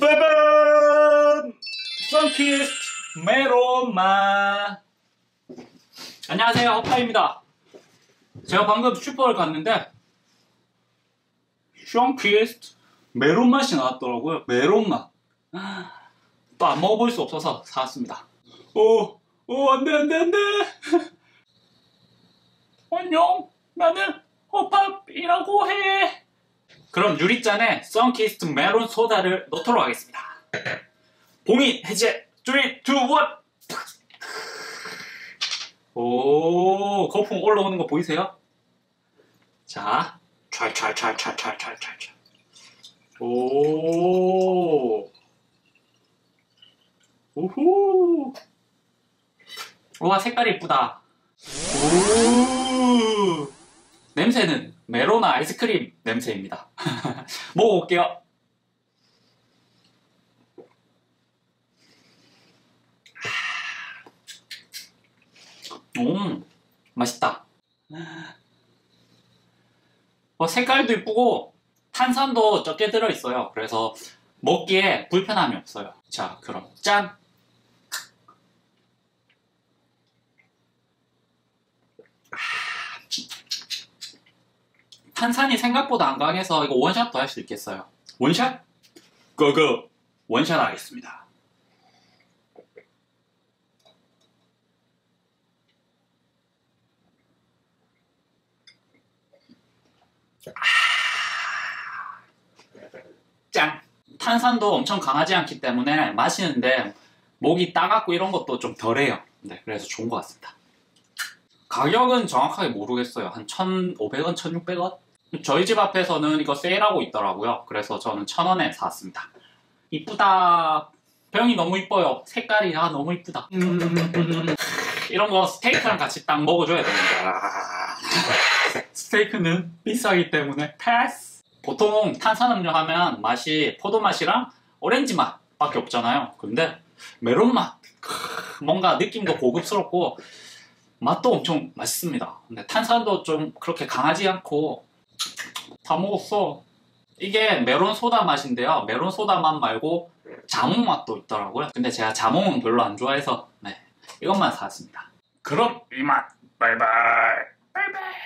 빠밤! 썬키스트 메론 맛 안녕하세요 허팝입니다. 제가 방금 슈퍼를 갔는데 썬키스트 메론 맛이 나왔더라고요. 메론 맛 또 안 먹어볼 수 없어서 사왔습니다. 오, 오 안돼 안돼 안돼! 안녕! 나는 허팝이라고 해 그럼 유리잔에 썬키스트 메론 소다를 넣도록 하겠습니다 봉이 해제 3, 2, 1 오, 거품 올라오는 거 보이세요? 자, 찰찰찰찰찰찰찰. 오, 오호. 와, 색깔이 이쁘다. 오, 냄새는 메로나 아이스크림 냄새입니다. 먹어볼게요. 음, 맛있다. 어, 색깔도 이쁘고 탄산도 적게 들어있어요. 그래서 먹기에 불편함이 없어요. 자, 그럼 짠! 탄산이 생각보다 안 강해서 이거 원샷도 할 수 있겠어요. 원샷? 고고! 원샷 하겠습니다. 짠! 탄산도 엄청 강하지 않기 때문에 마시는데 목이 따갑고 이런 것도 좀 덜해요. 네, 그래서 좋은 것 같습니다. 가격은 정확하게 모르겠어요. 한 1,500원, 1,600원? 저희 집 앞에서는 이거 세일하고 있더라고요. 그래서 저는 1,000원에 샀습니다. 이쁘다. 병이 너무 이뻐요. 색깔이 아 너무 이쁘다. 이런 거 스테이크랑 같이 딱 먹어줘야 됩니다. 스테이크는 비싸기 때문에 패스. 보통 탄산음료 하면 맛이 포도 맛이랑 오렌지 맛밖에 없잖아요. 근데 메론 맛 뭔가 느낌도 고급스럽고 맛도 엄청 맛있습니다. 근데 탄산도 좀 그렇게 강하지 않고 다 먹었어. 이게 메론 소다 맛인데요. 메론 소다 맛 말고 자몽 맛도 있더라고요. 근데 제가 자몽은 별로 안 좋아해서 네, 이것만 사왔습니다. 그럼 이만 바이바이 바이바이